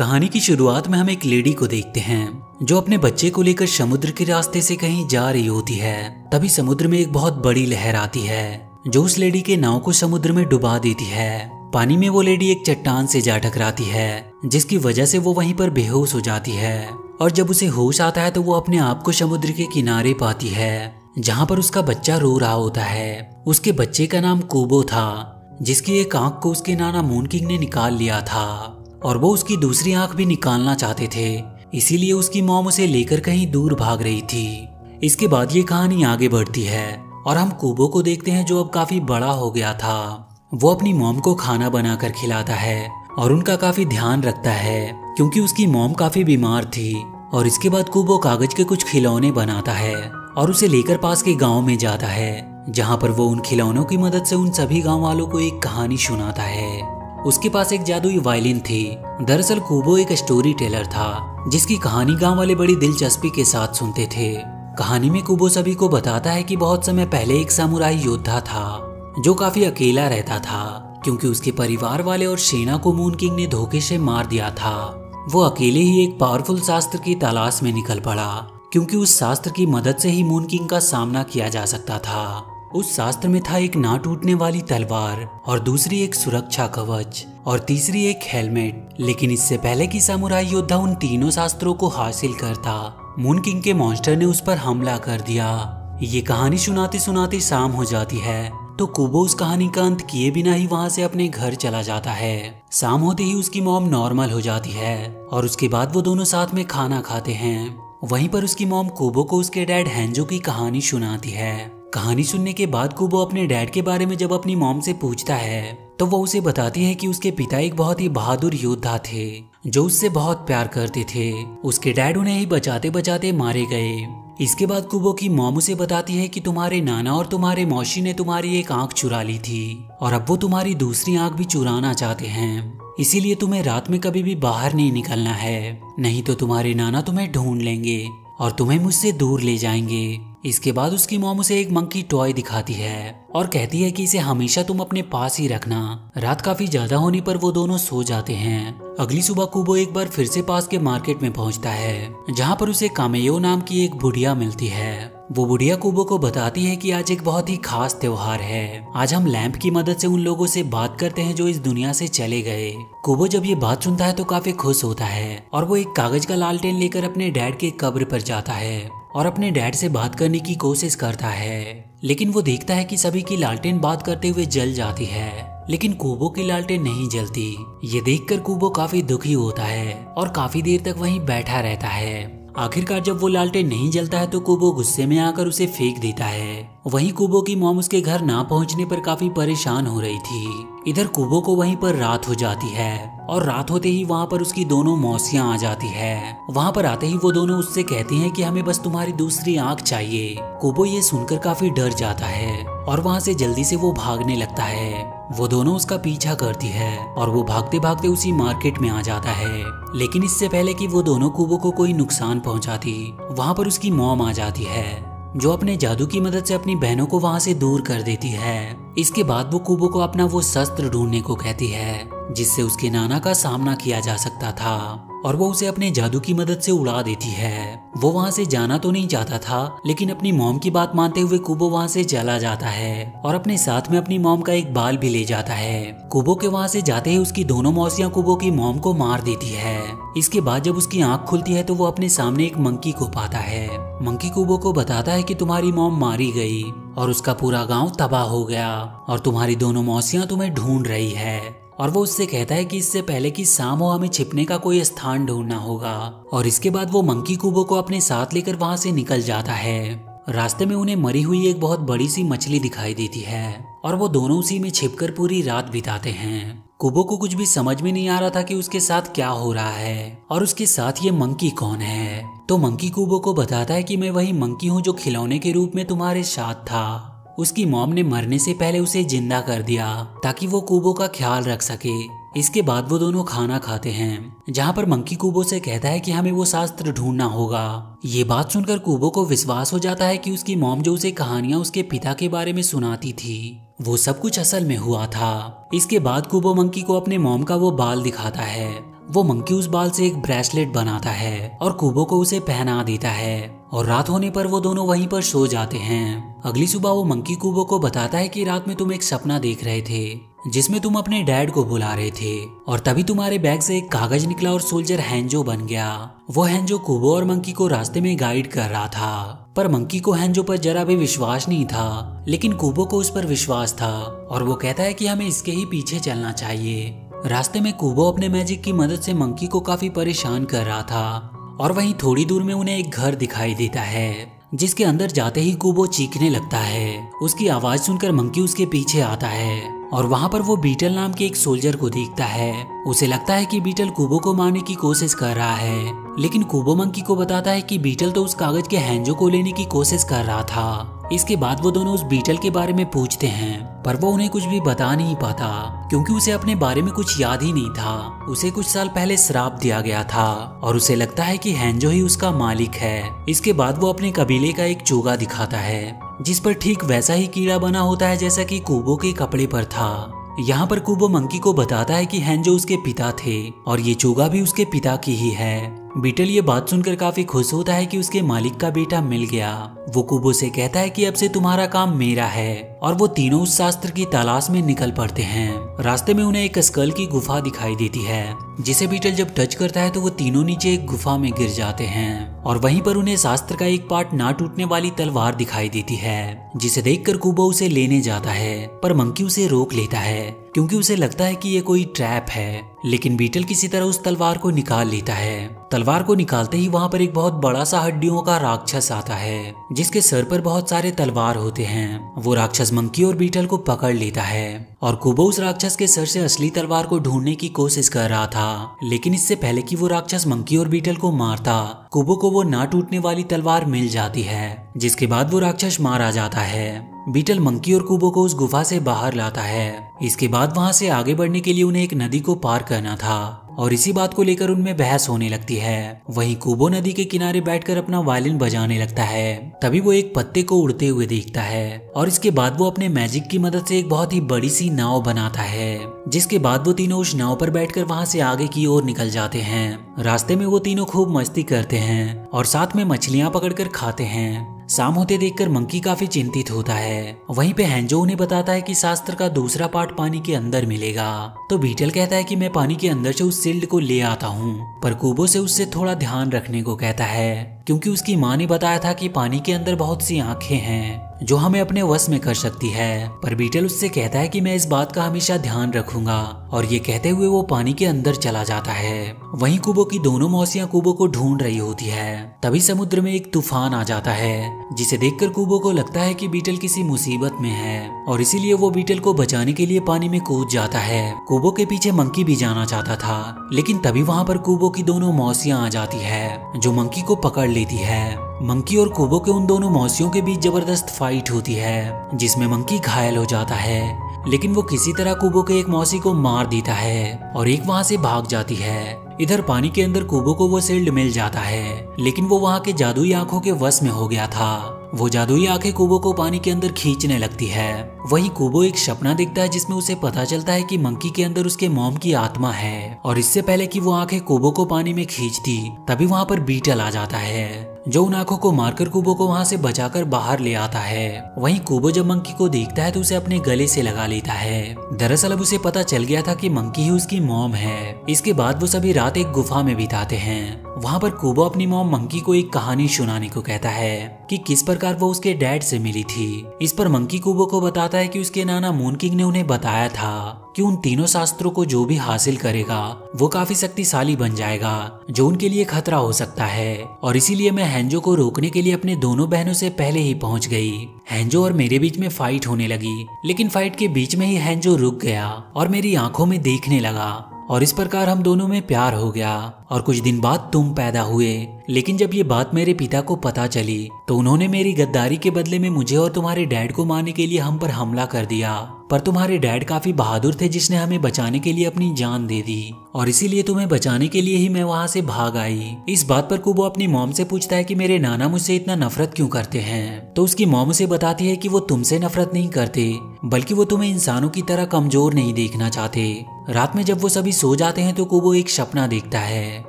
कहानी की शुरुआत में हम एक लेडी को देखते हैं, जो अपने बच्चे को लेकर समुद्र के रास्ते से कहीं जा रही होती है। तभी समुद्र में एक बहुत बड़ी लहर आती है, जो उस लेडी के नाव को समुद्र में डुबा देती है। पानी में वो लेडी एक चट्टान से जा टकराती है, जिसकी वजह से वो वहीं पर बेहोश हो जाती है। और जब उसे होश आता है तो वो अपने आप को समुद्र के किनारे पाती है, जहाँ पर उसका बच्चा रो रहा होता है। उसके बच्चे का नाम कोबो था, जिसकी एक आँख को उसके नाना मून किंग ने निकाल लिया था। और वो उसकी दूसरी आँख भी निकालना चाहते थे, इसीलिए उसकी मॉम उसे लेकर कहीं दूर भाग रही थी। इसके बाद ये कहानी आगे बढ़ती है और हम कुबो को देखते हैं जो अब काफ़ी बड़ा हो गया था। वो अपनी मॉम को खाना बनाकर खिलाता है और उनका काफ़ी ध्यान रखता है, क्योंकि उसकी मॉम काफ़ी बीमार थी और इसके बाद कुबो कागज़ के कुछ खिलौने बनाता है और उसे लेकर पास के गाँव में जाता है, जहाँ पर वो उन खिलौनों की मदद से उन सभी गाँव वालों को एक कहानी सुनाता है। उसके पास एक जादुई वायलिन थी। दरअसल कुबो एक स्टोरी टेलर था, जिसकी कहानी गाँव वाले बड़ी दिलचस्पी के साथ सुनते थे। कहानी में कुबो सभी को बताता है कि बहुत समय पहले एक सामुराई योद्धा था, जो काफ़ी अकेला रहता था, क्योंकि उसके परिवार वाले और सेना को मून किंग ने धोखे से मार दिया था। वो अकेले ही एक पावरफुल शास्त्र की तलाश में निकल पड़ा, क्योंकि उस शास्त्र की मदद से ही मून किंग का सामना किया जा सकता था। उस शास्त्र में था एक ना टूटने वाली तलवार, और दूसरी एक सुरक्षा कवच, और तीसरी एक हेलमेट। लेकिन इससे पहले कि सामुराई योद्धा उन तीनों शास्त्रों को हासिल करता, मून किंग के मॉन्स्टर ने उस पर हमला कर दिया। ये कहानी सुनाते सुनाते शाम हो जाती है तो कुबो उस कहानी का अंत किए बिना ही वहाँ से अपने घर चला जाता है। शाम होते ही उसकी मॉम नॉर्मल हो जाती है, और उसके बाद वो दोनों साथ में खाना खाते हैं। वहीं पर उसकी मॉम कुबो को उसके डैड हैंजो की कहानी सुनाती है। कहानी सुनने के बाद कुबो अपने डैड के बारे में जब अपनी मॉम से पूछता है तो वो उसे बताती है कि उसके पिता एक बहुत ही बहादुर योद्धा थे, जो उससे बहुत प्यार करते थे। उसके डैड उन्हें ही बचाते बचाते मारे गए। इसके बाद कुबो की मॉम उसे बताती है कि तुम्हारे नाना और तुम्हारे मौसी ने तुम्हारी एक आँख चुरा ली थी, और अब वो तुम्हारी दूसरी आँख भी चुराना चाहते हैं। इसीलिए तुम्हें रात में कभी भी बाहर नहीं निकलना है, नहीं तो तुम्हारे नाना तुम्हें ढूंढ लेंगे, और तुम्हें मुझसे दूर ले जाएँगे। इसके बाद उसकी मोम उसे एक मंकी टॉय दिखाती है और कहती है कि इसे हमेशा तुम अपने पास ही रखना। रात काफ़ी ज़्यादा होने पर वो दोनों सो जाते हैं। अगली सुबह कुबो एक बार फिर से पास के मार्केट में पहुँचता है, जहाँ पर उसे कामेयो नाम की एक बुढ़िया मिलती है। वो बुढ़िया कुबो को बताती है कि आज एक बहुत ही खास त्योहार है। आज हम लैंप की मदद से उन लोगों से बात करते हैं जो इस दुनिया से चले गए। कुबो जब ये बात सुनता है तो काफ़ी खुश होता है और वो एक कागज़ का लालटेन लेकर अपने डैड के कब्र पर जाता है और अपने डैड से बात करने की कोशिश करता है। लेकिन वो देखता है कि सभी की लालटेन बात करते हुए जल जाती है, लेकिन कुबो की लालटेन नहीं जलती। ये देखकर कुबो काफ़ी दुखी होता है और काफ़ी देर तक वहीं बैठा रहता है। आखिरकार जब वो लालटेन नहीं जलता है तो कुबो गुस्से में आकर उसे फेंक देता है। वहीं कुबो की मोम उसके घर ना पहुँचने पर काफ़ी परेशान हो रही थी। इधर कुबो को वहीं पर रात हो जाती है और रात होते ही वहाँ पर उसकी दोनों मौसियाँ आ जाती है। वहाँ पर आते ही वो दोनों उससे कहती हैं कि हमें बस तुम्हारी दूसरी आँख चाहिए। कुबो ये सुनकर काफ़ी डर जाता है और वहाँ से जल्दी से वो भागने लगता है। वो दोनों उसका पीछा करती है और वो भागते भागते उसी मार्केट में आ जाता है। लेकिन इससे पहले कि वो दोनों कुबो को कोई नुकसान पहुंचाती, वहाँ पर उसकी मॉम आ जाती है। जो अपने जादू की मदद से अपनी बहनों को वहाँ से दूर कर देती है। इसके बाद वो कुबो को अपना वो शस्त्र ढूँढने को कहती है। जिससे उसके नाना का सामना किया जा सकता था और वो उसे अपने जादू की मदद से उड़ा देती है। वो वहाँ से जाना तो नहीं चाहता था, लेकिन अपनी मोम की बात मानते हुए कुबो वहाँ से चला जाता है और अपने साथ में अपनी मोम का एक बाल भी ले जाता है। कुबो के वहाँ से जाते ही उसकी दोनों मौसियाँ कुबो की मोम को मार देती है। इसके बाद जब उसकी आँख खुलती है तो वो अपने सामने एक मंकी को पाता है। मंकी कुबो को बताता है कि तुम्हारी मोम मारी गई और उसका पूरा गाँव तबाह हो गया और तुम्हारी दोनों मौसियाँ तुम्हें ढूंढ रही है। और वो उससे कहता है कि इससे पहले कि शाम हो हमें छिपने का कोई स्थान ढूंढना होगा, और इसके बाद वो मंकी कुबो को अपने साथ लेकर वहाँ से निकल जाता है। रास्ते में उन्हें मरी हुई एक बहुत बड़ी सी मछली दिखाई देती है, और वो दोनों उसी में छिपकर पूरी रात बिताते हैं। कुबो को कुछ भी समझ में नहीं आ रहा था कि उसके साथ क्या हो रहा है, और उसके साथ ये मंकी कौन है। तो मंकी कुबो को बताता है कि मैं वही मंकी हूँ जो खिलौने के रूप में तुम्हारे साथ था। उसकी मॉम ने मरने से पहले उसे ज़िंदा कर दिया, ताकि वो कुबो का ख्याल रख सके। इसके बाद वो दोनों खाना खाते हैं, जहाँ पर मंकी कुबो से कहता है कि हमें वो शास्त्र ढूंढना होगा। ये बात सुनकर कुबो को विश्वास हो जाता है कि उसकी मॉम जो उसे कहानियाँ उसके पिता के बारे में सुनाती थी, वो सब कुछ असल में हुआ था। इसके बाद कुबो मंकी को अपने मॉम का वो बाल दिखाता है। वो मंकी उस बाल से एक ब्रेसलेट बनाता है और कुबो को उसे पहना देता है, और रात होने पर वो दोनों वहीं पर सो जाते हैं। अगली सुबह वो मंकी कुबो को बताता है कि रात में तुम एक सपना देख रहे थे, जिसमें तुम अपने डैड को बुला रहे थे, और तभी तुम्हारे बैग से एक कागज़ निकला और सोल्जर हैंजो बन गया। वो हैंजो कुबो और मंकी को रास्ते में गाइड कर रहा था, पर मंकी को हैंजो पर जरा भी विश्वास नहीं था, लेकिन कुबो को उस पर विश्वास था, और वो कहता है कि हमें इसके ही पीछे चलना चाहिए। रास्ते में कुबो अपने मैजिक की मदद से मंकी को काफ़ी परेशान कर रहा था, और वहीं थोड़ी दूर में उन्हें एक घर दिखाई देता है। जिसके अंदर जाते ही कुबो चीखने लगता है। उसकी आवाज़ सुनकर मंकी उसके पीछे आता है। और वहाँ पर वो बीटल नाम के एक सोल्जर को देखता है। उसे लगता है कि बीटल कुबो को मारने की कोशिश कर रहा है। लेकिन कुबो मंकी को बताता है कि बीटल तो उस कागज़ के हैंजो को लेने की कोशिश कर रहा था। इसके बाद वो दोनों उस बीटल के बारे में पूछते हैं, पर वो उन्हें कुछ भी बता नहीं पाता, क्योंकि उसे अपने बारे में कुछ याद ही नहीं था। उसे कुछ साल पहले श्राप दिया गया था, और उसे लगता है कि हैंजो ही उसका मालिक है। इसके बाद वो अपने कबीले का एक चोगा दिखाता है जिस पर ठीक वैसा ही कीड़ा बना होता है जैसा कि कुबो के कपड़े पर था। यहाँ पर कुबो मंकी को बताता है कि हैंजो उसके पिता थे, और ये चोगा भी उसके पिता की ही है। बीटल, ये बात सुनकर काफ़ी खुश होता है कि उसके मालिक का बेटा मिल गया। वो कुबो से कहता है कि अब से तुम्हारा काम मेरा है और वो तीनों उस शास्त्र की तलाश में निकल पड़ते हैं। रास्ते में उन्हें एक स्कल की गुफा दिखाई देती है, जिसे बीटल जब टच करता है तो वो तीनों नीचे एक गुफा में गिर जाते हैं और वहीं पर उन्हें शास्त्र का एक पार्ट ना टूटने वाली तलवार दिखाई देती है, जिसे देखकर कुबो उसे लेने जाता है, पर मंकी उसे रोक लेता है। क्योंकि उसे लगता है कि ये कोई ट्रैप है, लेकिन बीटल किसी तरह उस तलवार को निकाल लेता है। तलवार को निकालते ही वहाँ पर एक बहुत बड़ा सा हड्डियों का राक्षस आता है, जिसके सर पर बहुत सारे तलवार होते हैं। वो राक्षस मंकी और बीटल को पकड़ लेता है, और कुबो उस राक्षस के सर से असली तलवार को ढूँढने की कोशिश कर रहा था। लेकिन इससे पहले कि वो राक्षस मंकी और बीटल को मारता, कुबो को वो ना टूटने वाली तलवार मिल जाती है, जिसके बाद वो राक्षस मारा जाता है। बीटल मंकी और कुबो को उस गुफा से बाहर लाता है। इसके बाद वहाँ से आगे बढ़ने के लिए उन्हें एक नदी को पार करना था और इसी बात को लेकर उनमें बहस होने लगती है। वहीं कुबो नदी के किनारे बैठकर अपना वायलिन बजाने लगता है। तभी वो एक पत्ते को उड़ते हुए देखता है और इसके बाद वो अपने मैजिक की मदद से एक बहुत ही बड़ी सी नाव बनाता है, जिसके बाद वो तीनों उस नाव पर बैठकर वहाँ से आगे की ओर निकल जाते हैं। रास्ते में वो तीनों खूब मस्ती करते हैं और साथ में मछलियाँ पकड़कर खाते हैं। शाम होते देखकर मंकी काफ़ी चिंतित होता है। वहीं पे हैंजो उन्हें बताता है कि शास्त्र का दूसरा पार्ट पानी के अंदर मिलेगा। तो बीटल कहता है कि मैं पानी के अंदर से उस सिल्ड को ले आता हूँ, पर कुबो से उससे थोड़ा ध्यान रखने को कहता है, क्योंकि उसकी माँ ने बताया था कि पानी के अंदर बहुत सी आँखें हैं, जो हमें अपने वश में कर सकती है। पर बीटल उससे कहता है कि मैं इस बात का हमेशा ध्यान रखूँगा। और ये कहते हुए वो पानी के अंदर चला जाता है। वहीं कुबो की दोनों मौसियाँ कुबो को ढूंढ रही होती है। तभी समुद्र में एक तूफ़ान आ जाता है, जिसे देखकर कुबो को लगता है कि बीटल किसी मुसीबत में है। और इसीलिए वो बीटल को बचाने के लिए पानी में कूद जाता है। कुबो के पीछे मंकी भी जाना चाहता था, लेकिन तभी वहाँ पर कुबो की दोनों मौसियाँ आ जाती है, जो मंकी को पकड़ लेती है। मंकी और कोबो के उन दोनों मौसियों के बीच ज़बरदस्त फाइट होती है, जिसमें मंकी घायल हो जाता है। लेकिन वो किसी तरह कुबो के एक मौसी को मार देता है और एक वहाँ से भाग जाती है। इधर पानी के अंदर कुबो को वो सिल्ड मिल जाता है, लेकिन वो वहाँ के जादुई आँखों के वश में हो गया था। वो जादुई आँखें कुबो को पानी के अंदर खींचने लगती है। वही कुबो एक सपना देखता है जिसमें उसे पता चलता है कि मंकी के अंदर उसके मॉम की आत्मा है, और इससे पहले कि वो आँखें कुबो को पानी में खींचती, तभी वहाँ पर बीटल आ जाता है। जो उन आँखों को मारकर कुबो को वहाँ से बचाकर बाहर ले आता है। वहीं कुबो जब मंकी को देखता है तो उसे अपने गले से लगा लेता है। दरअसल अब उसे पता चल गया था कि मंकी ही उसकी मॉम है। इसके बाद वो सभी रात एक गुफा में बिताते हैं। वहाँ पर कुबो अपनी मॉम मंकी को एक कहानी सुनाने को कहता है कि किस प्रकार वो उसके डैड से मिली थी। इस पर मंकी कुबो को बताता है कि उसके नाना मून किंग ने उन्हें बताया था। कि उन तीनों शास्त्रों को जो भी हासिल करेगा, वो काफ़ी शक्तिशाली बन जाएगा, जो उनके लिए खतरा हो सकता है। और इसीलिए मैं हैंजो को रोकने के लिए अपने दोनों बहनों से पहले ही पहुँच गई। हैंजो और मेरे बीच में फाइट होने लगी, लेकिन फाइट के बीच में ही हैंजो रुक गया और मेरी आँखों में देखने लगा। और इस प्रकार हम दोनों में प्यार हो गया। और कुछ दिन बाद तुम पैदा हुए। लेकिन जब ये बात मेरे पिता को पता चली तो उन्होंने मेरी गद्दारी के बदले में मुझे और तुम्हारे डैड को मारने के लिए हम पर हमला कर दिया। पर तुम्हारे डैड काफ़ी बहादुर थे, जिसने हमें बचाने के लिए अपनी जान दे दी। और इसीलिए तुम्हें बचाने के लिए ही मैं वहाँ से भाग आई। इस बात पर कुबो अपनी मोम से पूछता है कि मेरे नाना मुझसे इतना नफरत क्यों करते हैं? तो उसकी मोम उसे बताती है कि वो तुमसे नफरत नहीं करते, बल्कि वो तुम्हें इंसानों की तरह कमज़ोर नहीं देखना चाहते। रात में जब वो सभी सो जाते हैं तो कुबो एक सपना देखता है।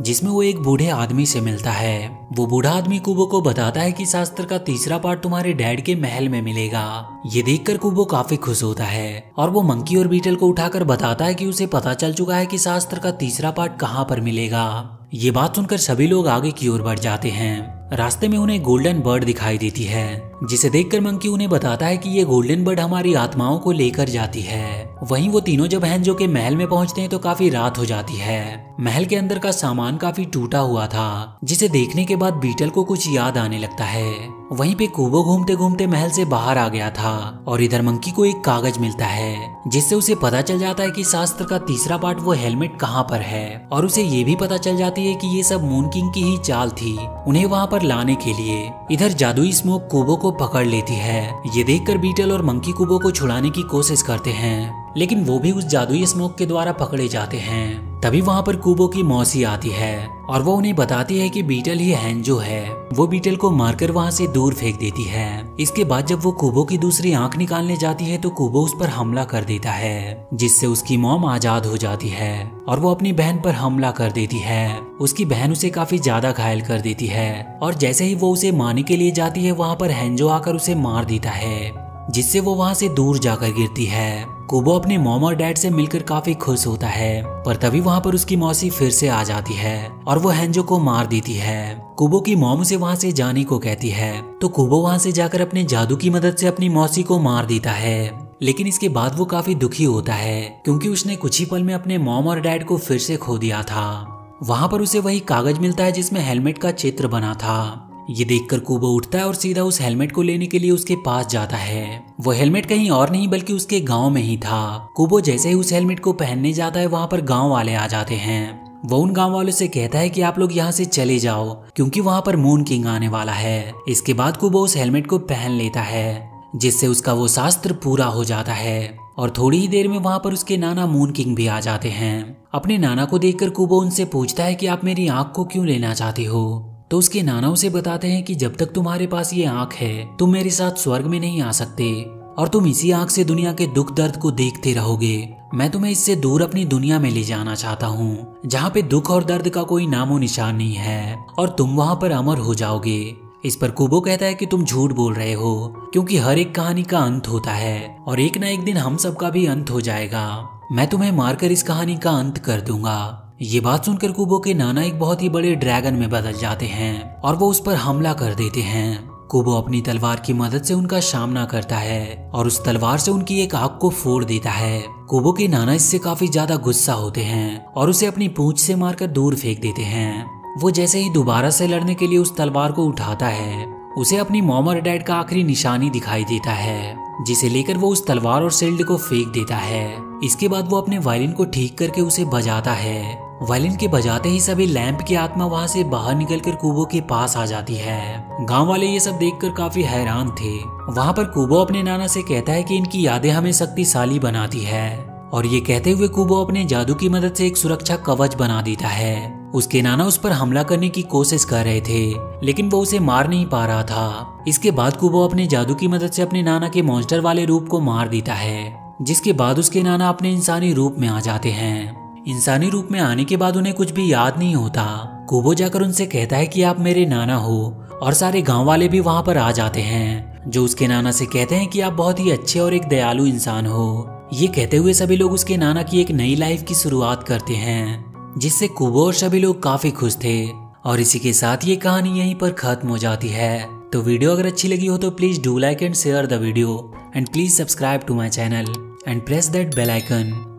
जिसमें वो एक बूढ़े आदमी से मिलता है। वो बूढ़ा आदमी कुबो को बताता है कि शास्त्र का तीसरा पार्ट तुम्हारे डैड के महल में मिलेगा। ये देखकर कुबो काफ़ी खुश होता है और वो मंकी और बीटल को उठाकर बताता है कि उसे पता चल चुका है कि शास्त्र का तीसरा पार्ट कहाँ पर मिलेगा। ये बात सुनकर सभी लोग आगे की ओर बढ़ जाते हैं। रास्ते में उन्हें गोल्डन बर्ड दिखाई देती है, जिसे देखकर मंकी उन्हें बताता है कि ये गोल्डन बर्ड हमारी आत्माओं को लेकर जाती है। वहीं वो तीनों जब हैंजो के महल में पहुँचते हैं तो काफ़ी रात हो जाती है। महल के अंदर का सामान काफ़ी टूटा हुआ था, जिसे देखने के बाद बीटल को कुछ याद आने लगता है। वहीं पे कुबो घूमते घूमते महल से बाहर आ गया था, और इधर मंकी को एक कागज़ मिलता है, जिससे उसे पता चल जाता है कि शास्त्र का तीसरा पार्ट वो हेलमेट कहाँ पर है, और उसे ये भी पता चल जाती है कि ये सब मून किंग की ही चाल थी। उन्हें वहाँ पर लाने के लिए। इधर जादुई स्मोक कुबो को पकड़ लेती है। ये देखकर बीटल और मंकी कुबो को छुड़ाने की कोशिश करते हैं। लेकिन वो भी उस जादुई स्मोक के द्वारा पकड़े जाते हैं। तभी वहाँ पर कुबो की मौसी आती है और वो उन्हें बताती है कि बीटल ही हैंजो है, वो बीटल को मारकर वहाँ से दूर फेंक देती है। इसके बाद जब वो कुबो की दूसरी आँख निकालने जाती है तो कुबो उस पर हमला कर देता है, जिससे उसकी मोम आज़ाद हो जाती है और वो अपनी बहन पर हमला कर देती है। उसकी बहन उसे काफ़ी ज़्यादा घायल कर देती है और जैसे ही वो उसे मारने के लिए जाती है, वहाँ पर हैंजो आकर उसे मार देता है, जिससे वो वहाँ से दूर जाकर गिरती है। कुबो अपने मॉम और डैड से मिलकर काफ़ी खुश होता है, पर तभी वहाँ पर उसकी मौसी फिर से आ जाती है और वो हैंजो को मार देती है। कुबो की मॉम उसे वहाँ से जाने को कहती है तो कुबो वहाँ से जाकर अपने जादू की मदद से अपनी मौसी को मार देता है। लेकिन इसके बाद वो काफ़ी दुखी होता है, क्योंकि उसने कुछ ही पल में अपने मॉम और डैड को फिर से खो दिया था। वहाँ पर उसे वही कागज़ मिलता है जिसमें हेलमेट का चित्र बना था। ये देखकर कुबो उठता है और सीधा उस हेलमेट को लेने के लिए उसके पास जाता है। वो हेलमेट कहीं और नहीं, बल्कि उसके गाँव में ही था। कुबो जैसे ही उस हेलमेट को पहनने जाता है, वहाँ पर गाँव वाले आ जाते हैं। वो उन गाँव वालों से कहता है कि आप लोग यहाँ से चले जाओ, क्योंकि वहाँ पर मून किंग आने वाला है। इसके बाद कुबो उस हेलमेट को पहन लेता है, जिससे उसका वो शास्त्र पूरा हो जाता है। और थोड़ी ही देर में वहाँ पर उसके नाना मून किंग भी आ जाते हैं। अपने नाना को देखकर कुबो उनसे पूछता है कि आप मेरी आँख को क्यों लेना चाहते हो? तो उसके नाना उसे बताते हैं कि जब तक तुम्हारे पास ये आँख है, तुम मेरे साथ स्वर्ग में नहीं आ सकते, और तुम इसी आँख से दुनिया के दुख दर्द को देखते रहोगे। मैं तुम्हें इससे दूर अपनी दुनिया में ले जाना चाहता हूँ, जहाँ पे दुख और दर्द का कोई नामो निशान नहीं है, और तुम वहाँ पर अमर हो जाओगे। इस पर कुबो कहता है कि तुम झूठ बोल रहे हो, क्योंकि हर एक कहानी का अंत होता है, और एक ना एक दिन हम सबका भी अंत हो जाएगा। मैं तुम्हें मारकर इस कहानी का अंत कर दूँगा। ये बात सुनकर कुबो के नाना एक बहुत ही बड़े ड्रैगन में बदल जाते हैं और वो उस पर हमला कर देते हैं। कुबो अपनी तलवार की मदद से उनका सामना करता है और उस तलवार से उनकी एक आग को फोड़ देता है। कुबो के नाना इससे काफ़ी ज़्यादा गुस्सा होते हैं और उसे अपनी पूछ से मारकर दूर फेंक देते हैं। वो जैसे ही दोबारा से लड़ने के लिए उस तलवार को उठाता है, उसे अपनी मोम और डैड का आखिरी निशानी दिखाई देता है, जिसे लेकर वो उस तलवार और शिल्ड को फेंक देता है। इसके बाद वो अपने वायलिन को ठीक करके उसे बजाता है। वायलिन के बजाते ही सभी लैंप की आत्मा वहाँ से बाहर निकलकर कुबो के पास आ जाती है। गाँव वाले ये सब देखकर काफ़ी हैरान थे। वहाँ पर कुबो अपने नाना से कहता है कि इनकी यादें हमें शक्तिशाली बनाती है। और ये कहते हुए कुबो अपने जादू की मदद से एक सुरक्षा कवच बना देता है। उसके नाना उस पर हमला करने की कोशिश कर रहे थे, लेकिन वो उसे मार नहीं पा रहा था। इसके बाद कुबो अपने जादू की मदद से अपने नाना के मॉन्स्टर वाले रूप को मार देता है, जिसके बाद उसके नाना अपने इंसानी रूप में आ जाते हैं। इंसानी रूप में आने के बाद उन्हें कुछ भी याद नहीं होता। कुबो जाकर उनसे कहता है कि आप मेरे नाना हो, और सारे गाँव वाले भी वहाँ पर आ जाते हैं, जो उसके नाना से कहते हैं कि आप बहुत ही अच्छे और एक दयालु इंसान हो। ये कहते हुए सभी लोग उसके नाना की एक नई लाइफ की शुरुआत करते हैं, जिससे कुबो और सभी लोग काफ़ी खुश थे, और इसी के साथ ये कहानी यहीं पर खत्म हो जाती है। तो वीडियो अगर अच्छी लगी हो तो please do like and share the video and please subscribe to my channel and press that bell icon